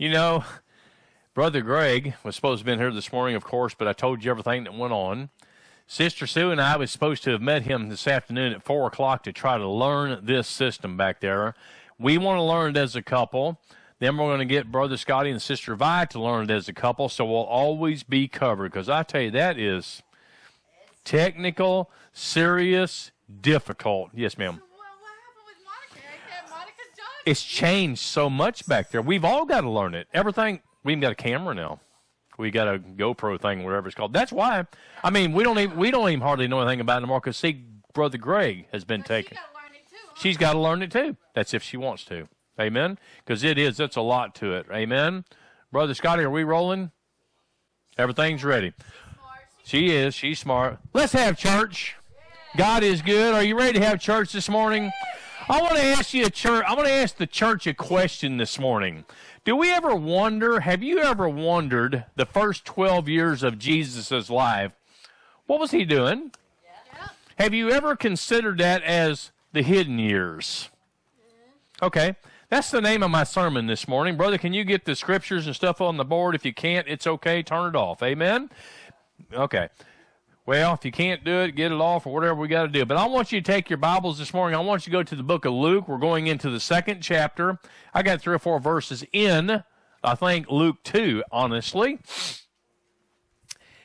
You know, Brother Greg was supposed to have been here this morning, of course, but I told you everything that went on. Sister Sue and I was supposed to have met him this afternoon at 4 o'clock to try to learn this system back there. We want to learn it as a couple. Then we're going to get Brother Scotty and Sister Vi to learn it as a couple, so we'll always be covered. Because I tell you, that is technical, serious, difficult. Yes, ma'am. It's changed so much back there. We've all got to learn it. Everything. We've got a camera now. We got a GoPro thing, whatever it's called. That's why. I mean, we don't even we don't even hardly know anything about it anymore. Because see, brother Greg has been taken. She's got to learn it too. That's if she wants to. Amen. Because it is. That's a lot to it. Amen. Brother Scotty, are we rolling? Everything's ready. She is. She's smart. Let's have church. God is good. Are you ready to have church this morning? I want to ask you a church. I want to ask the church a question this morning. Do we ever wonder? Have you ever wondered the first twelve years of Jesus' life? What was he doing? Yeah. Have you ever considered that as the hidden years? Mm-hmm. Okay. That's the name of my sermon this morning. Brother, can you get the scriptures and stuff on the board? If you can't, it's okay. Turn it off. Amen? Okay. Well, if you can't do it, get it off or whatever we got to do. But I want you to take your Bibles this morning. I want you to go to the book of Luke. We're going into the second chapter. I got three or four verses in, I think, Luke 2, honestly.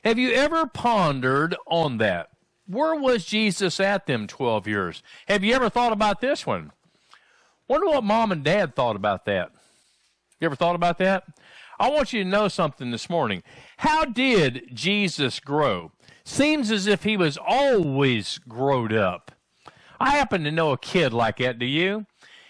Have you ever pondered on that? Where was Jesus at them 12 years? Have you ever thought about this one? Wonder what mom and dad thought about that. You ever thought about that? I want you to know something this morning. How did Jesus grow? Seems as if he was always growed up. I happen to know a kid like that, do you?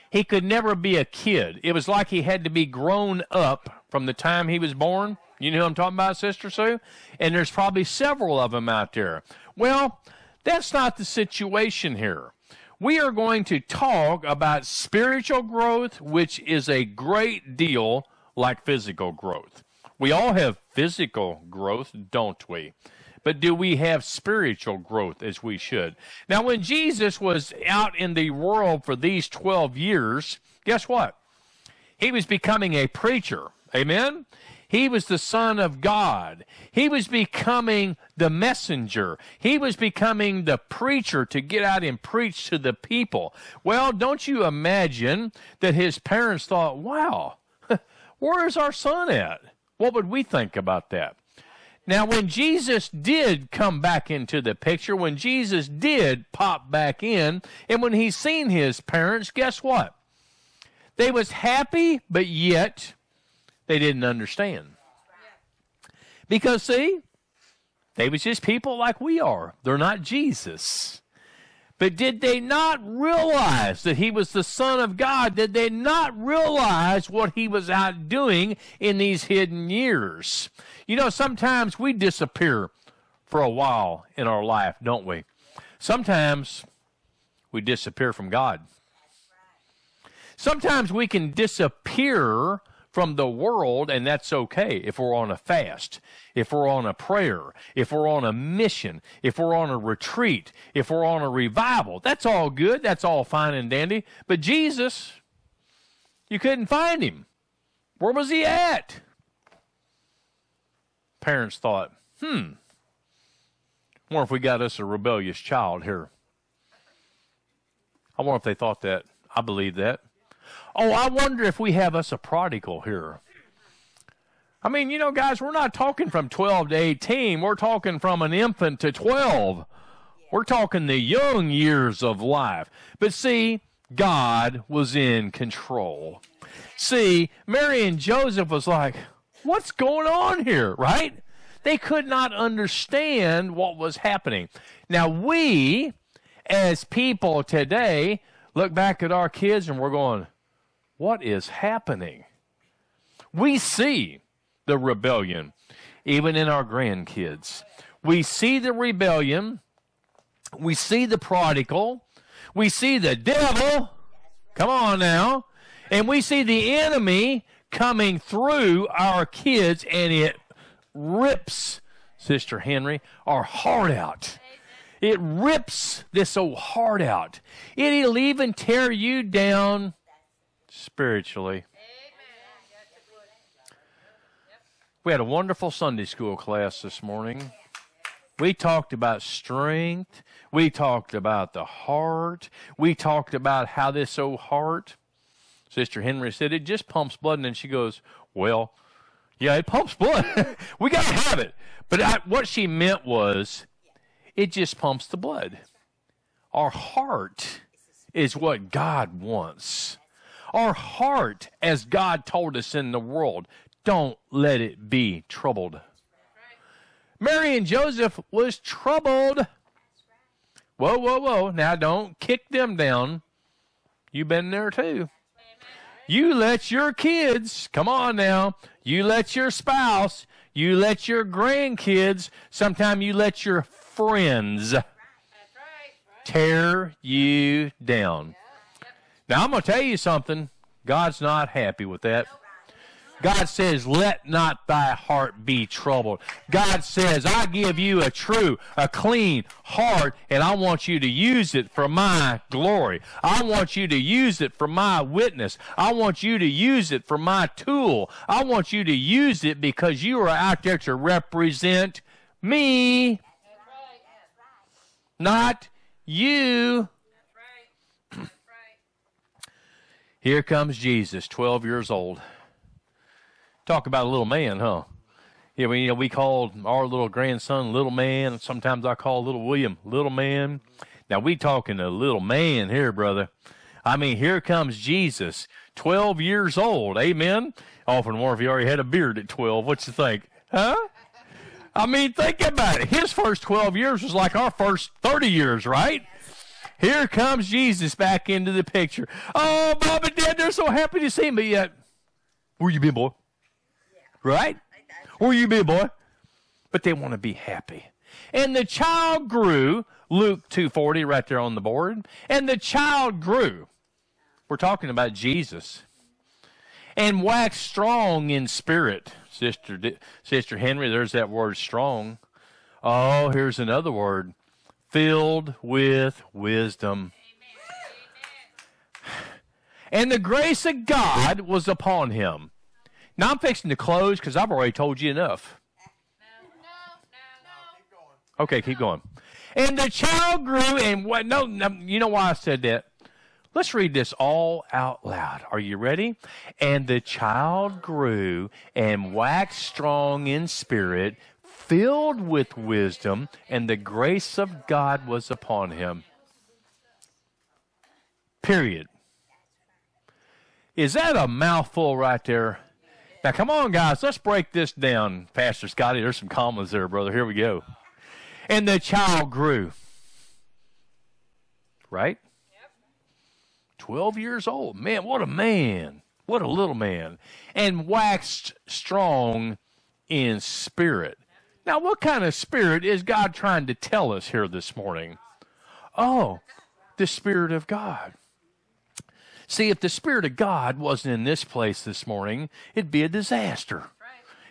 He could never be a kid. It was like he had to be grown up from the time he was born. You know who I'm talking about, Sister Sue? And there's probably several of them out there. Well, that's not the situation here. We are going to talk about spiritual growth, which is a great deal like physical growth. We all have physical growth, don't we? But do we have spiritual growth as we should? Now, when Jesus was out in the world for these 12 years, guess what? He was becoming a preacher. Amen? He was the Son of God. He was becoming the messenger. He was becoming the preacher to get out and preach to the people. Well, don't you imagine that his parents thought, wow, where is our son at? What would we think about that? Now, when Jesus did come back into the picture, when Jesus did pop back in, and when he seen his parents, guess what? They was happy, but yet they didn't understand. Because see, they was just people like we are. They're not Jesus. But did they not realize that he was the Son of God? Did they not realize what he was out doing in these hidden years? You know, sometimes we disappear for a while in our life, don't we? Sometimes we disappear from God. Sometimes we can disappear from the world, and that's okay if we're on a fast, if we're on a prayer, if we're on a mission, if we're on a retreat, if we're on a revival. That's all good. That's all fine and dandy. But Jesus, you couldn't find him. Where was he at? parents thought, hmm, wonder if we got us a rebellious child here. I wonder if they thought that. I believe that. Oh, I wonder if we have us a prodigal here. I mean, you know, guys, we're not talking from 12 to 18. We're talking from an infant to 12. We're talking the young years of life. But see, God was in control. See, Mary and Joseph was like, what's going on here, right? They could not understand what was happening. Now, we, as people today, look back at our kids and we're going, what is happening? We see the rebellion, even in our grandkids. We see the rebellion. We see the prodigal. We see the devil. Come on now. And we see the enemy coming through our kids, and it rips, Sister Henry, our heart out. It rips this old heart out. It'll even tear you down spiritually. We had a wonderful Sunday school class this morning. We talked about strength. We talked about the heart. We talked about how this old heart, Sister Henry said, it just pumps blood. And then she goes, Well, yeah, it pumps blood. we got to have it. But I, what she meant was, it just pumps the blood. Our heart is what God wants. Our heart, as God told us in the world, don't let it be troubled. Mary and Joseph was troubled. Whoa, whoa, whoa. Now don't kick them down. You've been there too. You let your kids, come on now, you let your spouse, you let your grandkids, sometimes you let your friends tear you down. Now I'm going to tell you something. God's not happy with that. God says, let not thy heart be troubled. God says, I give you a true, a clean heart, and I want you to use it for my glory. I want you to use it for my witness. I want you to use it for my tool. I want you to use it because you are out there to represent me, not you. Here comes Jesus, 12 years old. Talk about a little man, huh? Yeah, we, you know, we called our little grandson little man. Sometimes I call little William little man. Now we talking a little man here, brother. I mean, here comes Jesus, 12 years old. Amen. Often more if he already had a beard at 12. What you think? Huh? I mean, think about it. His first 12 years was like our first 30 years, right? Here comes Jesus back into the picture. Oh, mom and dad, they're so happy to see me yet. Where you been, boy? right? Where you be, boy? But they want to be happy. And the child grew, Luke 240 right there on the board. And the child grew. We're talking about Jesus. And waxed strong in spirit. Sister Sister Henry, there's that word strong. Oh, here's another word. Filled with wisdom. And the grace of God was upon him. Now I'm fixing to close because I've already told you enough. Okay, keep going. And the child grew and what? No, no, you know why I said that. Let's read this all out loud. Are you ready? And the child grew and waxed strong in spirit, filled with wisdom, and the grace of God was upon him. Period. Is that a mouthful right there? Now, come on, guys, let's break this down. Pastor Scotty, there's some commas there, brother. Here we go. And the child grew. Right? 12 years old. Man, what a man. What a little man. And waxed strong in spirit. Now, what kind of spirit is God trying to tell us here this morning? Oh, the Spirit of God. See, if the Spirit of God wasn't in this place this morning, it'd be a disaster.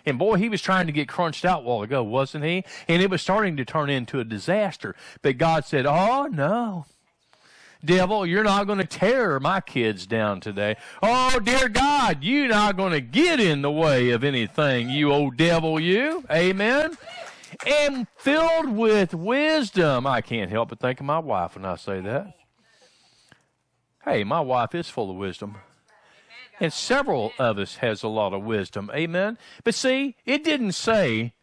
And boy, he was trying to get crunched out a while ago, wasn't he? And it was starting to turn into a disaster. But God said, Oh, no. Devil, you're not going to tear my kids down today. Oh, dear God, you're not going to get in the way of anything, you old devil, you. Amen. And filled with wisdom. I can't help but think of my wife when I say that. Hey, my wife is full of wisdom. And several of us has a lot of wisdom. Amen. But see, it didn't say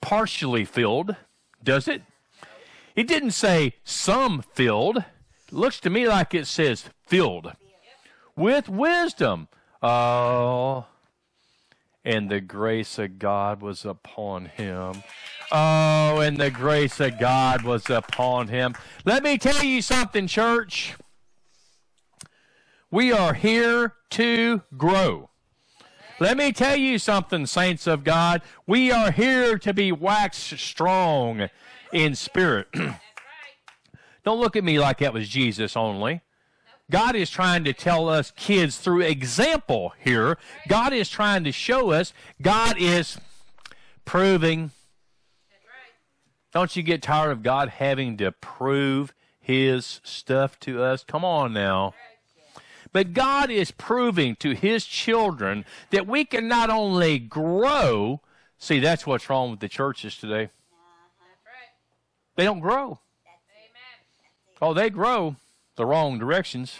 partially filled, does it? It didn't say some filled. Looks to me like it says filled with wisdom. Oh, and the grace of God was upon him. Oh, and the grace of God was upon him. Let me tell you something, church. We are here to grow. Let me tell you something, saints of God. We are here to be waxed strong in spirit. Don't look at me like that was Jesus only. God is trying to tell us kids through example here. God is trying to show us. God is proving. Don't you get tired of God having to prove his stuff to us? Come on now. But God is proving to his children that we can not only grow, see, that's what's wrong with the churches today. They don't grow. Oh, they grow the wrong directions.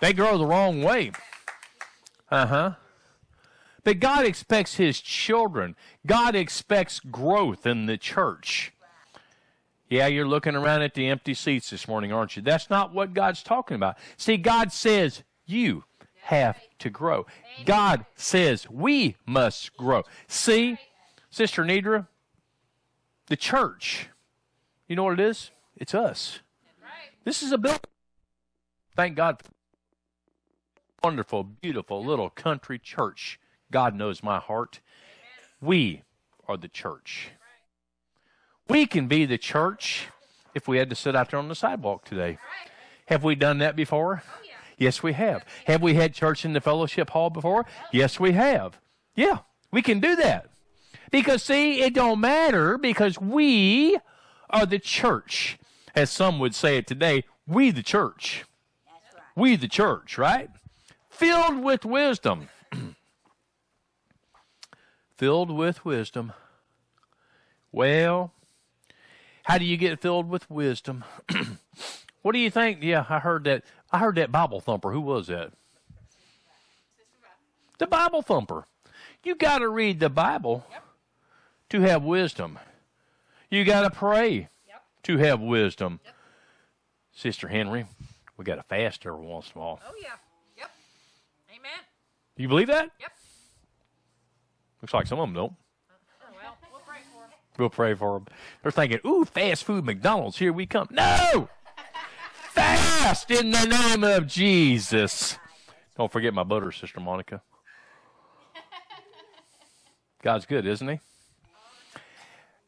They grow the wrong way. Uh huh. But God expects His children, God expects growth in the church. Yeah, you're looking around at the empty seats this morning, aren't you? That's not what God's talking about. See, God says you have to grow. God says we must grow. See, Sister Nidra, the church, you know what it is? It's us. This is a building. Thank God. Wonderful, beautiful little country church. God knows my heart. We are the church. We can be the church if we had to sit out there on the sidewalk today. Have we done that before? Yes, we have. Have we had church in the fellowship hall before? Yes, we have. Yeah, we can do that. Because see, it don't matter because we are the church. As some would say it today, we the church. We the church, right? Filled with wisdom. Filled with wisdom. Well, how do you get filled with wisdom? what do you think? Yeah, I heard that. I heard that Bible thumper. Who was that? The Bible thumper. You got to read the Bible yep. to have wisdom. You got to pray. To have wisdom. Yep. Sister Henry, we got to fast every once in a while. Oh yeah. Yep. Amen. Do you believe that? Yep. Looks like some of them don't. Oh, we'll pray for them. They're thinking, ooh, fast food McDonald's, here we come. No! Fast in the name of Jesus. Don't forget my butter, Sister Monica. God's good, isn't he?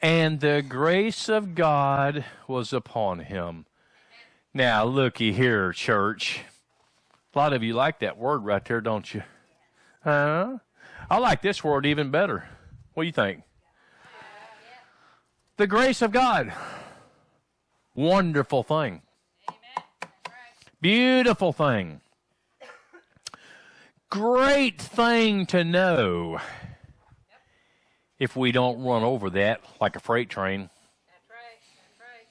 And the grace of God was upon him. Now, looky here, church. A lot of you like that word right there, don't you? Huh? I like this word even better. What do you think? the grace of God. Wonderful thing. Beautiful thing. Great thing to know if we don't run over that like a freight train.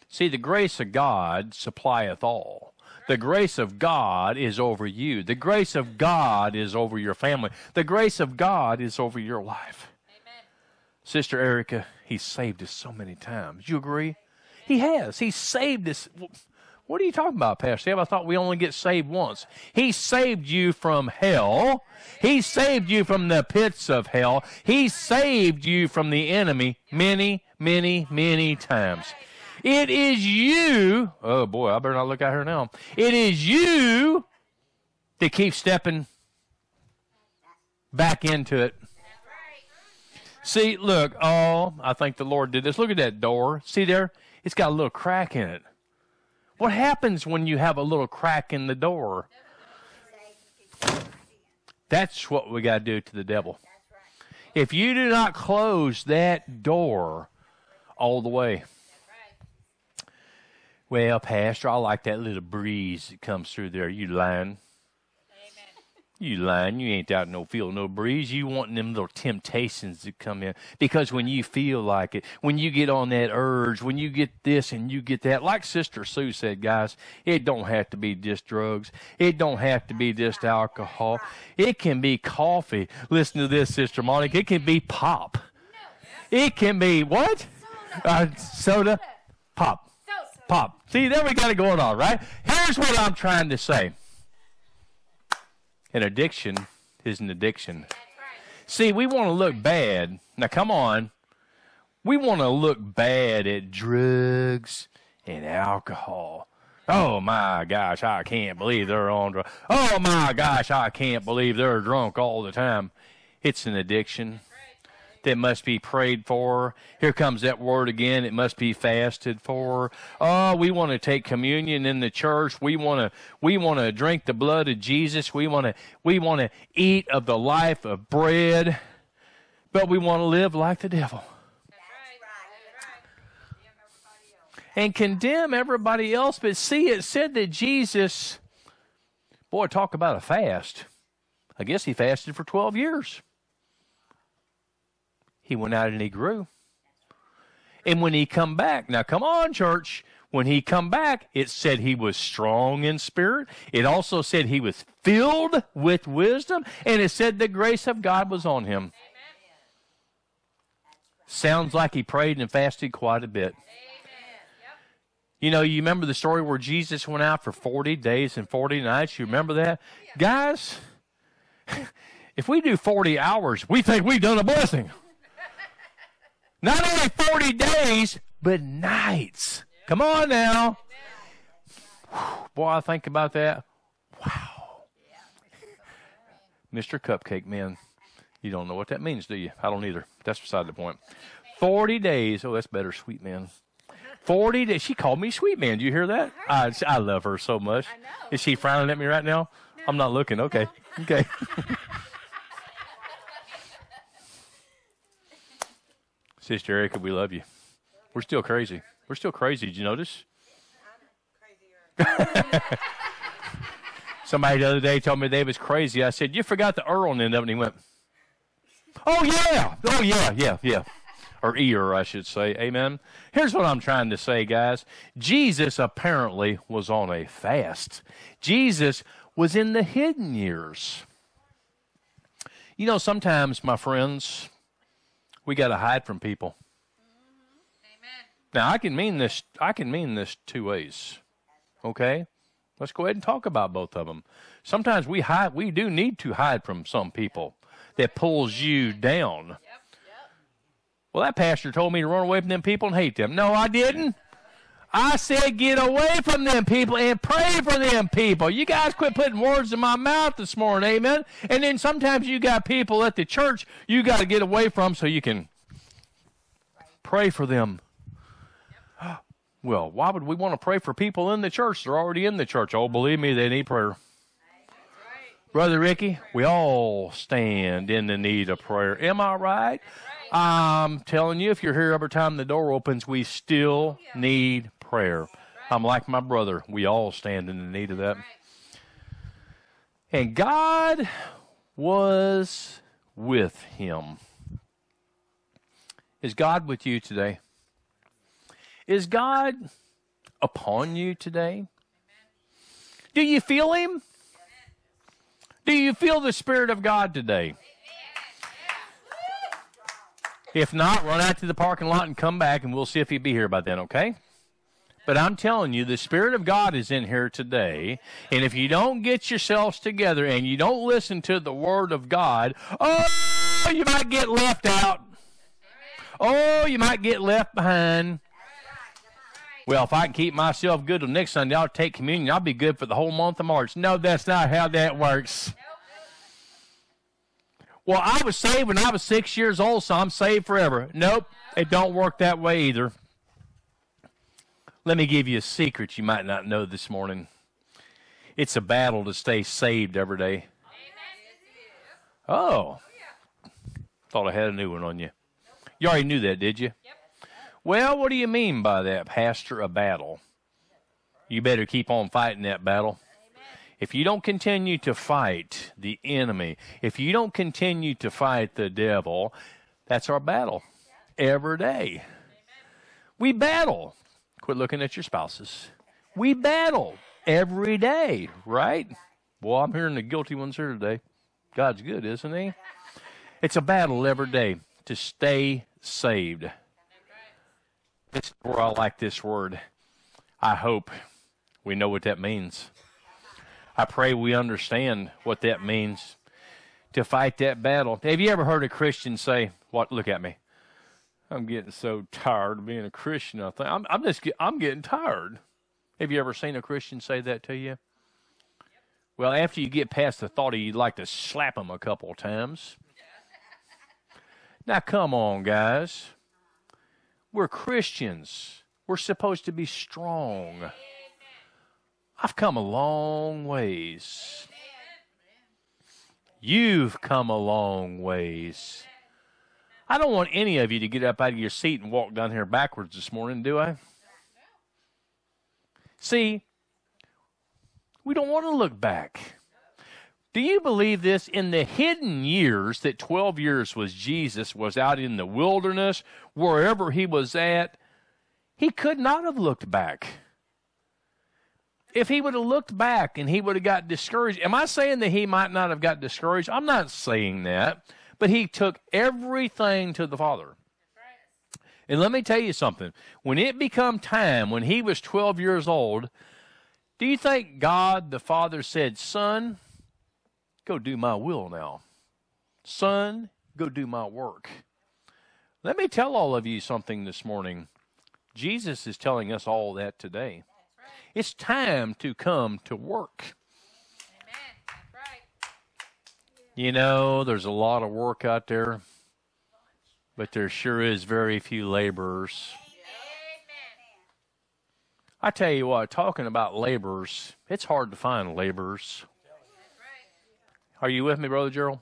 See, the grace of God supplieth all. The grace of God is over you. The grace of God is over your family. The grace of God is over your life. Sister Erica, He saved us so many times. You agree? He has. He saved us. What are you talking about, Pastor Eb? I thought we only get saved once. He saved you from hell. He saved you from the pits of hell. He saved you from the enemy many, many, many times. It is you. Oh boy, I better not look at her now. It is you that keep stepping back into it See, look, oh, I think the Lord did this. Look at that door. See there? It's got a little crack in it. What happens when you have a little crack in the door? That's what we got to do to the devil. If you do not close that door all the way. Well, Pastor, I like that little breeze that comes through there. You lying. You lying. You ain't out no feel no breeze. You wanting them little temptations to come in. Because when you feel like it, when you get on that urge, when you get this and you get that, like Sister Sue said, guys, it don't have to be just drugs. It don't have to be just alcohol. It can be coffee. Listen to this, Sister Monica. It can be pop. It can be what? Uh, soda. Pop. Pop. See, there we got it going on, right? Here's what I'm trying to say. An addiction is an addiction. See, we want to look bad. Now, come on. We want to look bad at drugs and alcohol. Oh my gosh, I can't believe they're on drugs. Oh my gosh, I can't believe they're drunk all the time. It's an addiction that must be prayed for. Here comes that word again. It must be fasted for. Oh, we want to take communion in the church. We want to we want to drink the blood of Jesus. We want to we want to eat of the life of bread. But we want to live like the devil. And condemn everybody else, but see, it said that Jesus Boy, talk about a fast. I guess he fasted for 12 years. He went out and he grew. And when he come back, now come on, church. When he come back, it said he was strong in spirit. It also said he was filled with wisdom, and it said the grace of God was on him. Sounds like he prayed and fasted quite a bit. You know, you remember the story where Jesus went out for 40 days and 40 nights? You remember that? Guys, if we do 40 hours, we think we've done a blessing. Not only 40 days, but nights. Come on now. Boy, I think about that. Wow. Mr. Cupcake Man. You don't know what that means, do you? I don't either. That's beside the point. 40 days. Oh, that's better, sweet man. 40 days. She called me sweet man. Do you hear that? I, I love her so much. Is she frowning at me right now? I'm not looking. Okay. Okay. Sister Erica, we love you. We're still crazy. We're still crazy. Did you notice? I'm crazier. Somebody the other day told me they was crazy. I said, You forgot the Earl on the end of it. And he went, Oh, yeah. Oh, yeah, yeah, yeah. Or ear, I should say. Amen. Here's what I'm trying to say, guys. Jesus apparently was on a fast. Jesus was in the hidden years. You know, sometimes, my friends, we got to hide from people. Now I can mean this. I can mean this two ways. Okay, let's go ahead and talk about both of them. Sometimes we hide. We do need to hide from some people that pulls you down. Yep. Yep. Well, that pastor told me to run away from them people and hate them. No, I didn't. I said get away from them people and pray for them people. You guys quit putting words in my mouth this morning, amen. And then sometimes you got people at the church you got to get away from so you can pray for them. Well, why would we want to pray for people in the church? They're already in the church. Oh, believe me, they need prayer. Brother Ricky, we all stand in the need of prayer. Am I right? I'm telling you, if you're here every time the door opens, we still need prayer. I'm like my brother. We all stand in the need of that. And God was with him. Is God with you today? Is God upon you today? Do you feel him? Do you feel the Spirit of God today? If not, run out to the parking lot and come back, and we'll see if he'll be here by then, okay? But I'm telling you, the Spirit of God is in here today. And if you don't get yourselves together and you don't listen to the Word of God, oh, you might get left out. Oh, you might get left behind. Well, if I can keep myself good till next Sunday, I'll take communion. I'll be good for the whole month of March. No, that's not how that works. Well, I was saved when I was six years old, so I'm saved forever. Nope, it don't work that way either. Let me give you a secret you might not know this morning. It's a battle to stay saved every day. Oh, thought I had a new one on you. You already knew that, did you? Well, what do you mean by that, Pastor? A battle. You better keep on fighting that battle. If you don't continue to fight the enemy, if you don't continue to fight the devil, that's our battle every day. We battle. Quit looking at your spouses. We battle every day, right? Well, I'm hearing the guilty ones here today. God's good, isn't he? It's a battle every day to stay saved. This is where I like this word. I hope we know what that means. I pray we understand what that means to fight that battle. Have you ever heard a Christian say, "What? Look at me. I'm getting so tired of being a Christian. I think I'm, I'm just get, I'm getting tired." Have you ever seen a Christian say that to you? Well, after you get past the thought of you'd like to slap them a couple times. Now, come on, guys. We're Christians. We're supposed to be strong. I've come a long ways. You've come a long ways. I don't want any of you to get up out of your seat and walk down here backwards this morning, do I? See, we don't want to look back. Do you believe this? In the hidden years that 12 years was Jesus was out in the wilderness, wherever he was at, he could not have looked back. If he would have looked back and he would have got discouraged, am I saying that he might not have got discouraged? I'm not saying that. But he took everything to the Father. And let me tell you something. When it become time, when he was 12 years old, do you think God the Father said, Son, go do my will now? Son, go do my work. Let me tell all of you something this morning. Jesus is telling us all that today. It's time to come to work. You know, there's a lot of work out there, but there sure is very few laborers. I tell you what, talking about laborers, it's hard to find laborers. Are you with me, Brother Gerald?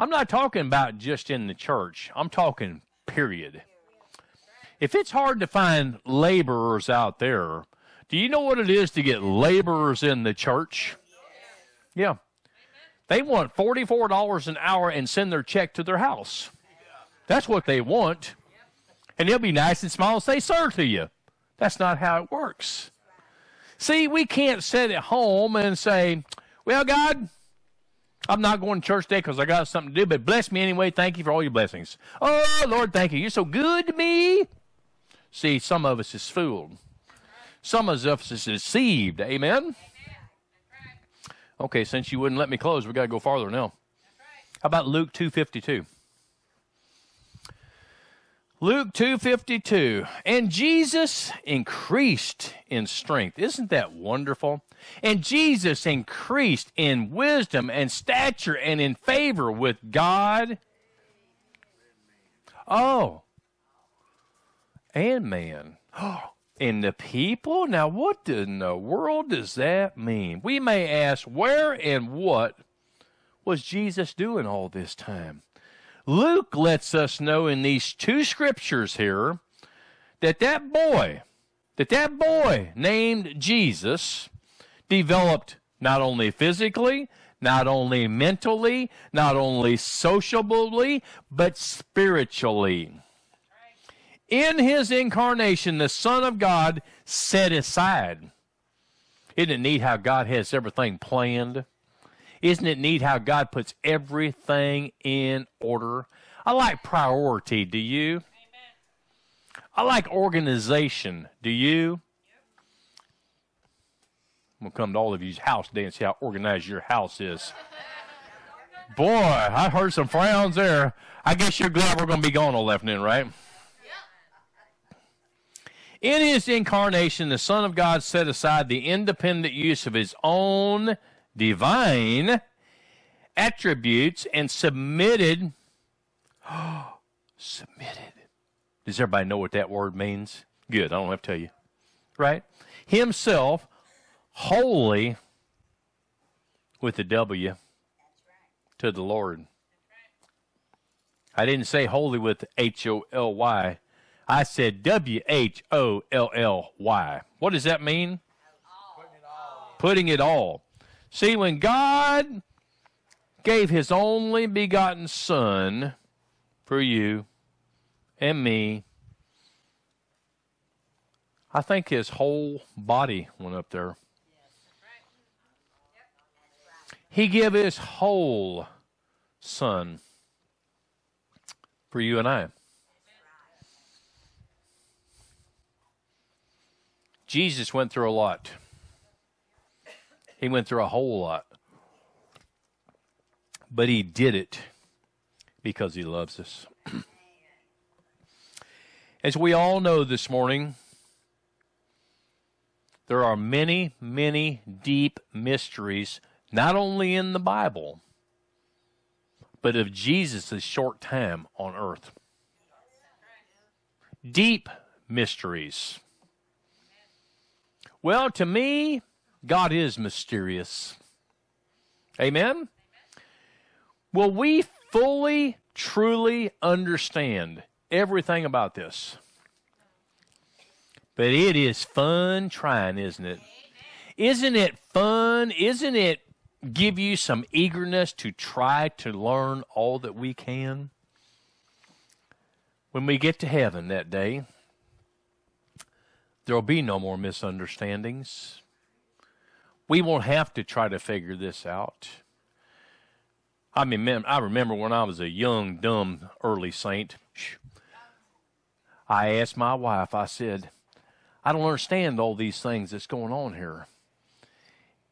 I'm not talking about just in the church, I'm talking period. If it's hard to find laborers out there, do you know what it is to get laborers in the church? Yeah. They want $44 an hour and send their check to their house. That's what they want. And they'll be nice and smile and say, Sir, to you. That's not how it works. See, we can't sit at home and say, Well, God, I'm not going to church today because I got something to do, but bless me anyway. Thank you for all your blessings. Oh, Lord, thank you. You're so good to me. See, some of us is fooled. Some of us is deceived. Amen. Okay, since you wouldn't let me close, we got to go farther now. How about Luke 252? Luke 2:52 and Jesus increased in strength. Isn't that wonderful? And Jesus increased in wisdom and stature and in favor with God. Oh. And man. Oh, in the people? Now, what in the world does that mean? We may ask, where and what was Jesus doing all this time? Luke lets us know in these two scriptures here that that boy, that that boy named Jesus developed not only physically, not only mentally, not only sociably, but spiritually in his incarnation, the Son of God set aside. Isn't it neat how God has everything planned? Isn't it neat how God puts everything in order? I like priority. Do you? Amen. I like organization. Do you? I'm going to come to all of you's house today and see how organized your house is. Boy, I heard some frowns there. I guess you're glad we're going to be gone all afternoon, right? In his incarnation, the Son of God set aside the independent use of his own divine attributes and submitted. submitted. Does everybody know what that word means? Good. I don't have to tell you. Right? Himself wholly with the W to the Lord. I didn't say holy with H O L Y. I said W H O L L Y. What does that mean? Putting it all. Putting it all. See, when God gave his only begotten Son for you and me, I think his whole body went up there. He gave his whole Son for you and I. Jesus went through a lot. He went through a whole lot. But he did it because he loves us. As we all know this morning, there are many, many deep mysteries, not only in the Bible, but of Jesus' short time on earth. Deep mysteries. Well, to me, God is mysterious. Amen? Will we fully, truly understand everything about this? But it is fun trying, isn't it? Isn't it fun? Isn't it give you some eagerness to try to learn all that we can? When we get to heaven that day, there will be no more misunderstandings. We won't have to try to figure this out. I mean, I remember when I was a young, dumb, early saint. I asked my wife, I said, I don't understand all these things that's going on here.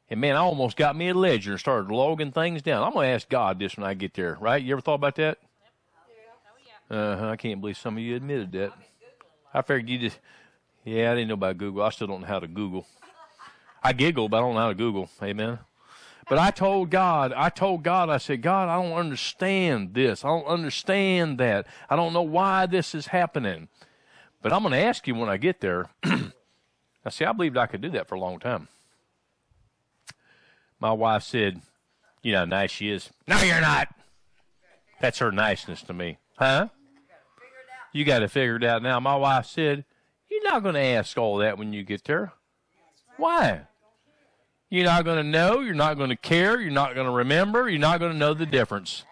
And man, I almost got me a ledger and started logging things down. I'm going to ask God this when I get there, right? You ever thought about that? Uh-huh. I can't believe some of you admitted that. I figured you just, yeah, I didn't know about Google. I still don't know how to Google. I giggle, but I don't know how to Google. Amen. But I told God, I told God, I said, God, I don't understand this. I don't understand that. I don't know why this is happening. But I'm going to ask you when I get there. I see, I believed I could do that for a long time. My wife said, You know how nice she is. No, you're not. That's her niceness to me. Huh? You got to figure it out now. My wife said, You're not going to ask all that when you get there. Why? You're not going to know. You're not going to care. You're not going to remember. You're not going to know the difference.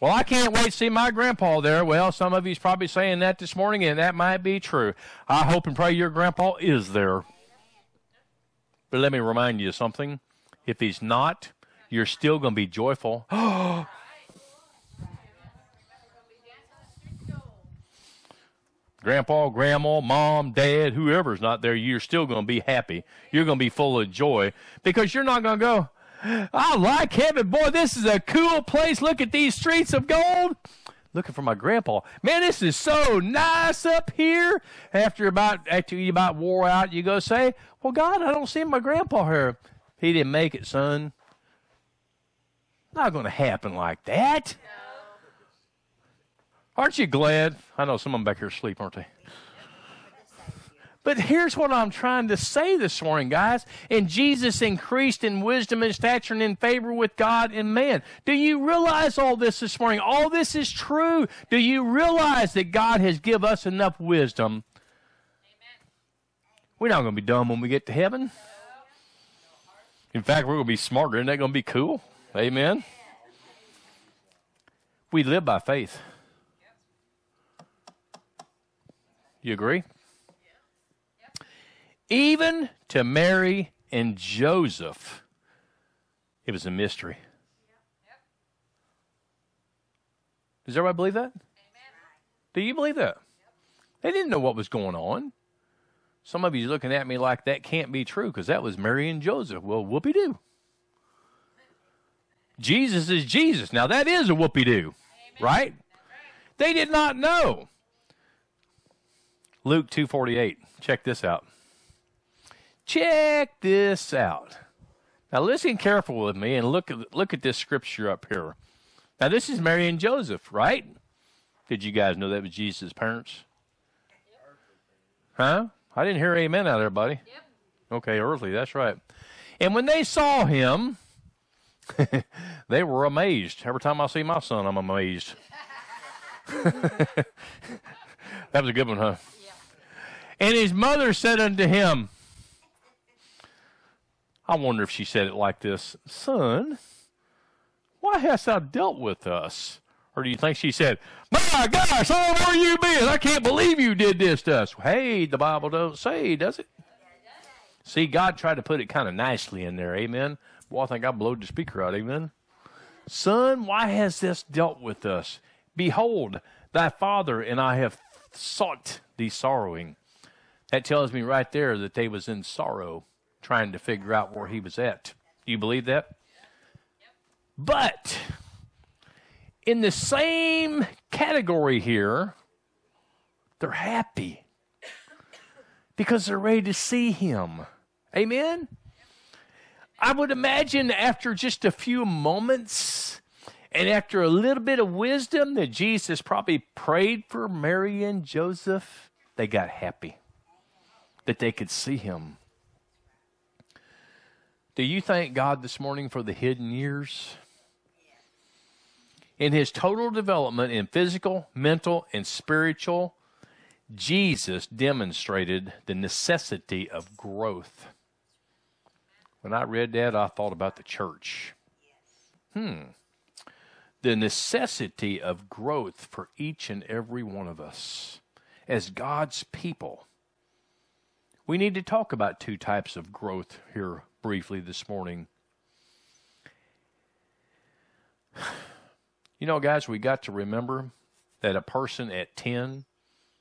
Well, I can't wait to see my grandpa there. Well, some of you's probably saying that this morning, and that might be true. I hope and pray your grandpa is there. But let me remind you of something. If he's not, you're still going to be joyful. Grandpa, grandma, mom, dad, whoever's not there, you're still going to be happy. You're going to be full of joy because you're not going to go, I like heaven. Boy, this is a cool place. Look at these streets of gold. Looking for my grandpa. Man, this is so nice up here. After about after you about wore out, you go say, Well, God, I don't see my grandpa here. He didn't make it, son. Not gonna happen like that. Aren't you glad? I know some of them back here asleep, aren't they? But here's what I'm trying to say this morning, guys. And Jesus increased in wisdom and stature and in favor with God and man. Do you realize all this this morning? All this is true. Do you realize that God has given us enough wisdom? Amen. We're not going to be dumb when we get to heaven. In fact, we're going to be smarter. Isn't that going to be cool? Amen. We live by faith. You agree? Even to Mary and Joseph, it was a mystery. Does everybody believe that? Amen. Do you believe that? Yep. They didn't know what was going on. Some of you looking at me like that can't be true because that was Mary and Joseph. Well, whoopee doo. Jesus is Jesus. Now that is a whoopee doo, right? right? They did not know. Luke 2:48. Check this out. Check this out. Now listen careful with me and look at look at this scripture up here. Now this is Mary and Joseph, right? Did you guys know that was Jesus' parents? Huh? I didn't hear amen out there, buddy. Yep. Okay, earthly, that's right. And when they saw him, they were amazed. Every time I see my son, I'm amazed. that was a good one, huh? And his mother said unto him, I wonder if she said it like this Son, why hast thou dealt with us? Or do you think she said, My gosh, oh, where you been? I can't believe you did this to us. Hey, the Bible don't say, does it? See, God tried to put it kind of nicely in there. Amen. Well, I think I blowed the speaker out. Amen. Son, why has this dealt with us? Behold, thy father and I have sought thee sorrowing. That tells me right there that they was in sorrow trying to figure out where he was at. Do you believe that? But in the same category here, they're happy because they're ready to see him. Amen? I would imagine after just a few moments and after a little bit of wisdom that Jesus probably prayed for Mary and Joseph, they got happy that they could see him. Do you thank God this morning for the hidden years? In his total development in physical, mental, and spiritual, Jesus demonstrated the necessity of growth. When I read that, I thought about the church. Hmm. The necessity of growth for each and every one of us as God's people. We need to talk about two types of growth here briefly this morning. You know, guys, we got to remember that a person at 10,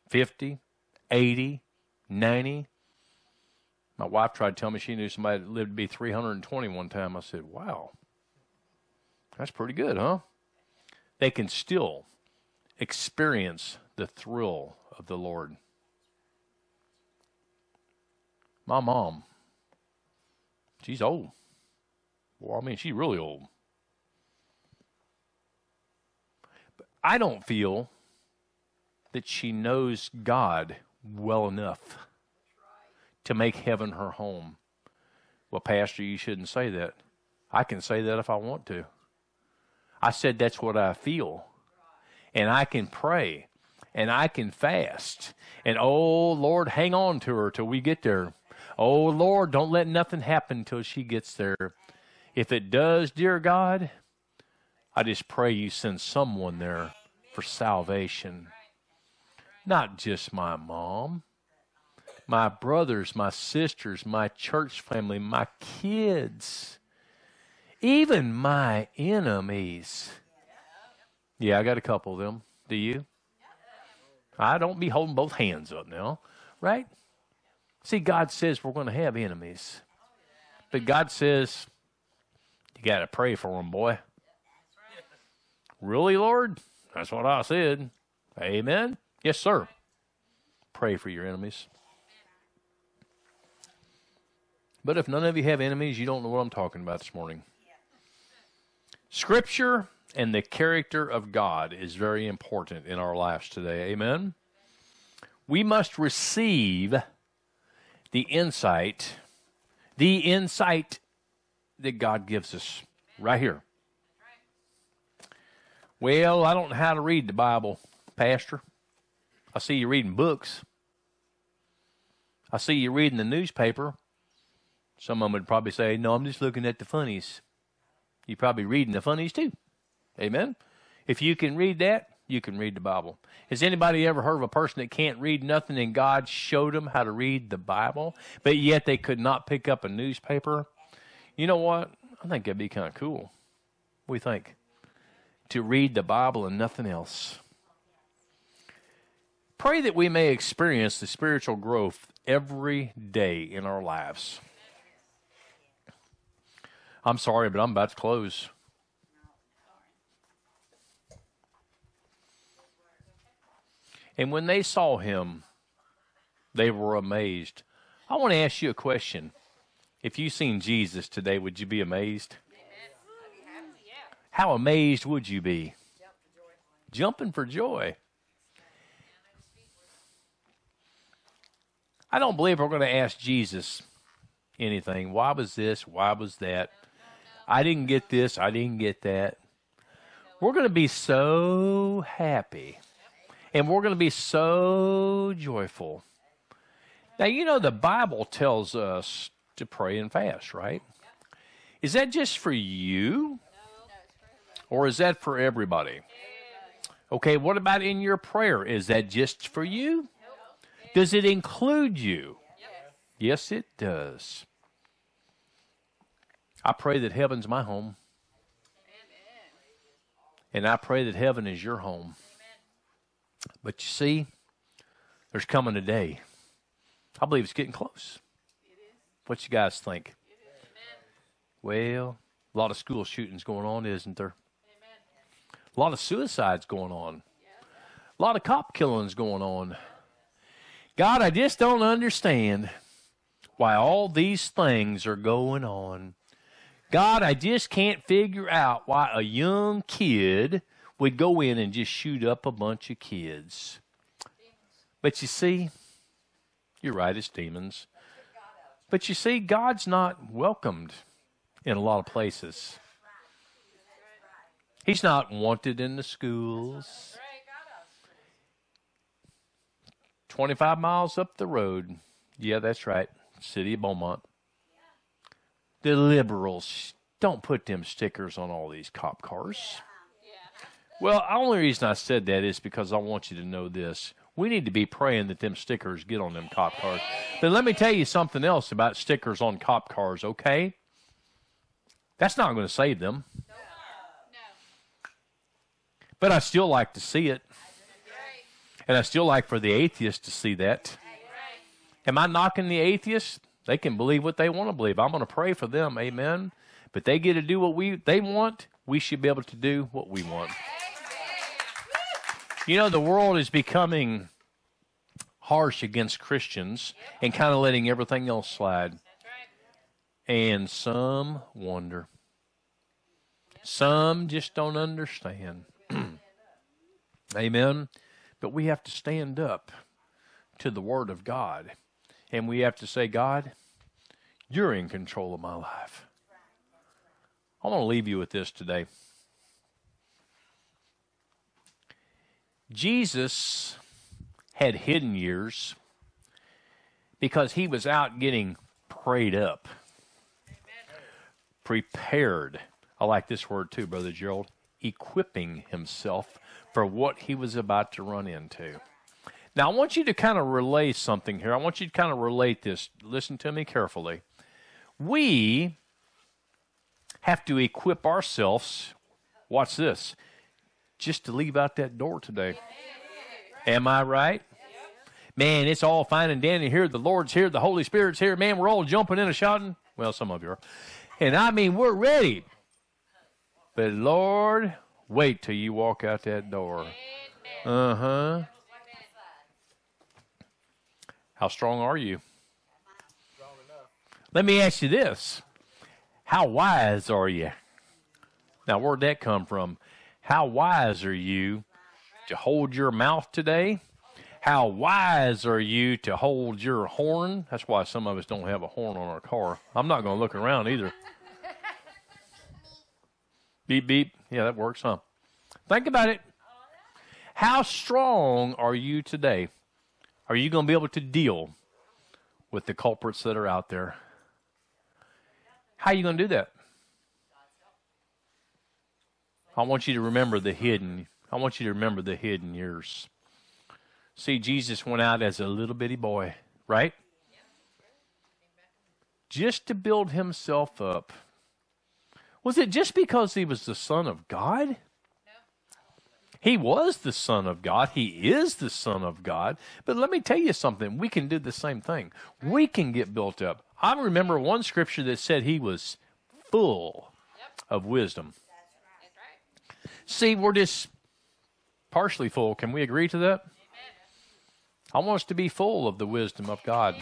50, 80, 90, my wife tried to tell me she knew somebody that lived to be 320 one time. I said, wow, that's pretty good, huh? They can still experience the thrill of the Lord. My mom, she's old. Well, I mean, she's really old. But I don't feel that she knows God well enough to make heaven her home. Well, Pastor, you shouldn't say that. I can say that if I want to. I said that's what I feel. And I can pray and I can fast. And oh, Lord, hang on to her till we get there. Oh, Lord, don't let nothing happen till she gets there. If it does, dear God, I just pray you send someone there for salvation. Not just my mom, my brothers, my sisters, my church family, my kids, even my enemies. Yeah, I got a couple of them. Do you? I don't be holding both hands up now, right? See, God says we're going to have enemies. But God says, you got to pray for them, boy. Really, Lord? That's what I said. Amen. Yes, sir. Pray for your enemies. But if none of you have enemies, you don't know what I'm talking about this morning. Scripture and the character of God is very important in our lives today. Amen. We must receive the insight, the insight that God gives us right here. Well, I don't know how to read the Bible, Pastor. I see you reading books. I see you reading the newspaper. Some of them would probably say, No, I'm just looking at the funnies. You're probably reading the funnies too. Amen. If you can read that, you can read the Bible. Has anybody ever heard of a person that can't read nothing and God showed them how to read the Bible, but yet they could not pick up a newspaper? You know what? I think that'd be kind of cool. We think? To read the Bible and nothing else. Pray that we may experience the spiritual growth every day in our lives. I'm sorry, but I'm about to close. And when they saw him, they were amazed. I want to ask you a question. If you seen Jesus today, would you be amazed? How amazed would you be? Jumping for joy. I don't believe we're going to ask Jesus anything. Why was this? Why was that? I didn't get this. I didn't get that. We're going to be so happy and we're going to be so joyful. Now, you know, the Bible tells us to pray and fast, right? Is that just for you? Or is that for everybody? Okay, what about in your prayer? Is that just for you? Does it include you? Yes, it does. I pray that heaven's my home. And I pray that heaven is your home. But you see, there's coming a day. I believe it's getting close. What you guys think? Well, a lot of school shootings going on, isn't there? A lot of suicides going on. A lot of cop killings going on. God, I just don't understand why all these things are going on. God, I just can't figure out why a young kid would go in and just shoot up a bunch of kids. But you see, you're right, it's demons. But you see, God's not welcomed in a lot of places. He's not wanted in the schools. 25 miles up the road. Yeah, that's right. City of Beaumont. the liberals, don't put them stickers on all these cop cars. Well, the only reason I said that is because I want you to know this. We need to be praying that them stickers get on them cop cars. But let me tell you something else about stickers on cop cars, okay? That's not going to save them. No. But I still like to see it. And I still like for the atheists to see that. Am I knocking the atheists? They can believe what they want to believe. I'm going to pray for them. Amen. But they get to do what we they want. We should be able to do what we want. You know, the world is becoming harsh against Christians and kind of letting everything else slide. And some wonder. Some just don't understand. Amen. But we have to stand up to the Word of God. And we have to say, God, you're in control of my life. I want to leave you with this today. Jesus had hidden years because he was out getting prayed up, prepared. I like this word too, Brother Gerald. Equipping himself for what he was about to run into. Now, I want you to kind of relay something here. I want you to kind of relate this. Listen to me carefully. We have to equip ourselves, watch this, just to leave out that door today. Am I right? Man, it's all fine and dandy here. The Lord's here. The Holy Spirit's here. Man, we're all jumping in and shouting. Well, some of you are. And I mean, we're ready. But Lord, wait till you walk out that door. Uh huh. How strong are you? Let me ask you this. How wise are you? Now, where'd that come from? How wise are you to hold your mouth today? How wise are you to hold your horn? That's why some of us don't have a horn on our car. I'm not going to look around either. beep, beep. Yeah, that works, huh? Think about it. How strong are you today? Are you going to be able to deal with the culprits that are out there? How are you going to do that? I want you to remember the hidden. I want you to remember the hidden years. See, Jesus went out as a little bitty boy, right? Just to build himself up. Was it just because he was the Son of God? He was the Son of God. He is the Son of God. But let me tell you something. We can do the same thing. We can get built up. I remember one scripture that said he was full of wisdom. See, we're just partially full. Can we agree to that? I want us to be full of the wisdom of God.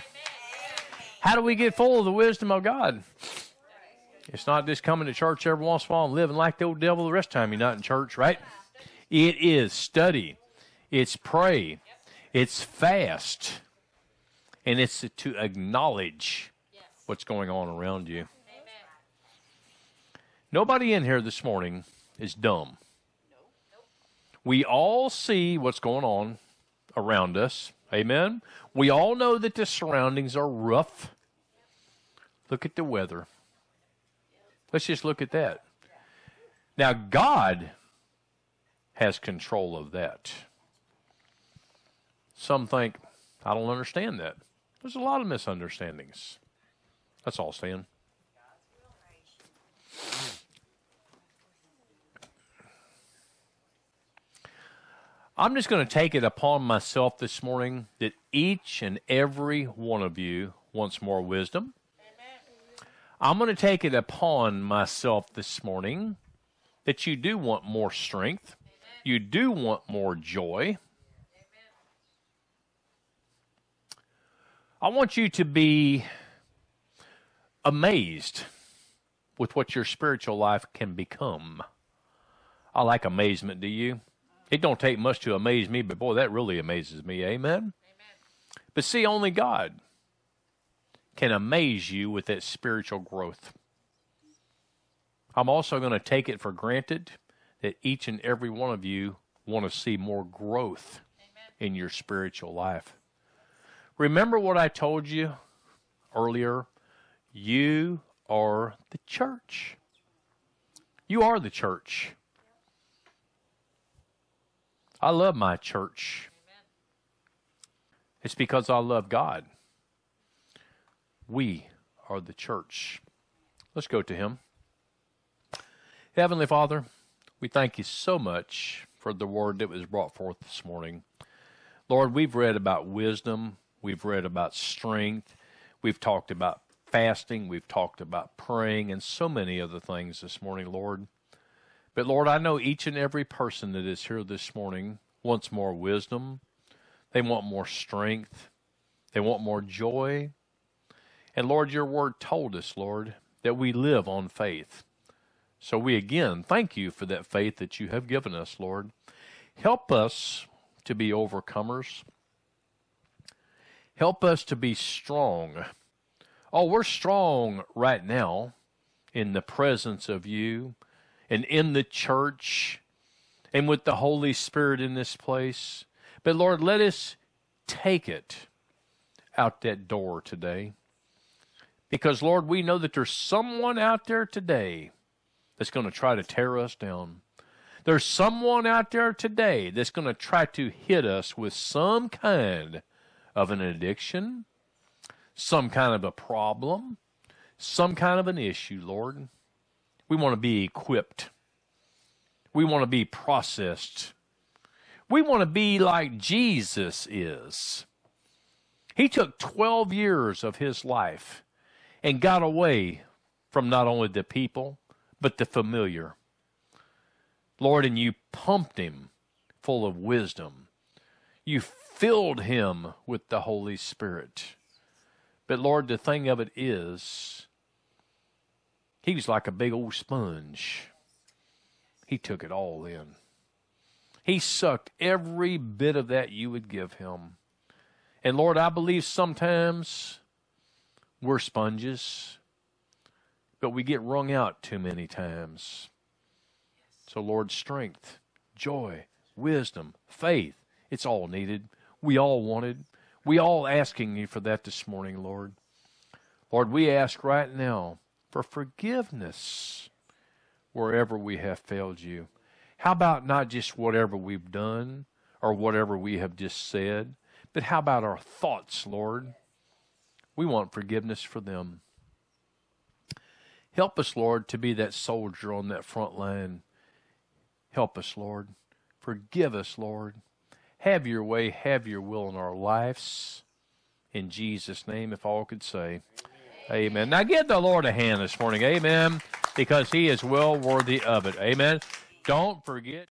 How do we get full of the wisdom of God? It's not just coming to church every once in a while and living like the old devil the rest of the time you're not in church, right? It is study, it's pray, it's fast, and it's to acknowledge what's going on around you. Nobody in here this morning is dumb. We all see what's going on around us. Amen. We all know that the surroundings are rough. Look at the weather. Let's just look at that. Now, God has control of that. Some think, I don't understand that. There's a lot of misunderstandings. That's all, Stan. I'm just going to take it upon myself this morning that each and every one of you wants more wisdom. Amen. I'm going to take it upon myself this morning that you do want more strength. Amen. You do want more joy. Amen. I want you to be amazed with what your spiritual life can become. I like amazement, do you? It don't take much to amaze me, but boy, that really amazes me. Amen? Amen. But see, only God can amaze you with that spiritual growth. I'm also going to take it for granted that each and every one of you want to see more growth Amen. in your spiritual life. Remember what I told you earlier? You are the church. You are the church. I love my church. It's because I love God. We are the church. Let's go to Him. Heavenly Father, we thank you so much for the word that was brought forth this morning. Lord, we've read about wisdom, we've read about strength, we've talked about fasting, we've talked about praying, and so many other things this morning, Lord. But Lord, I know each and every person that is here this morning wants more wisdom, they want more strength, they want more joy. And Lord, your word told us, Lord, that we live on faith. So we again thank you for that faith that you have given us, Lord. Help us to be overcomers. Help us to be strong. Oh, we're strong right now in the presence of you and in the church and with the Holy Spirit in this place. But Lord, let us take it out that door today. Because, Lord, we know that there's someone out there today that's going to try to tear us down. There's someone out there today that's going to try to hit us with some kind of an addiction, some kind of a problem, some kind of an issue, Lord. We want to be equipped. We want to be processed. We want to be like Jesus is. He took 12 years of his life and got away from not only the people, but the familiar. Lord, and you pumped him full of wisdom. You filled him with the Holy Spirit. But Lord, the thing of it is, he was like a big old sponge. He took it all in. He sucked every bit of that you would give him. And Lord, I believe sometimes we're sponges, but we get wrung out too many times. So, Lord, strength, joy, wisdom, faith, it's all needed. We all wanted. We all asking you for that this morning, Lord. Lord, we ask right now for forgiveness wherever we have failed you. How about not just whatever we've done or whatever we have just said, but how about our thoughts, Lord? We want forgiveness for them. Help us, Lord, to be that soldier on that front line. Help us, Lord. Forgive us, Lord. Have your way, have your will in our lives. In Jesus' name, if all could say. Amen. Now give the Lord a hand this morning. Amen. Because he is well worthy of it. Amen. Don't forget.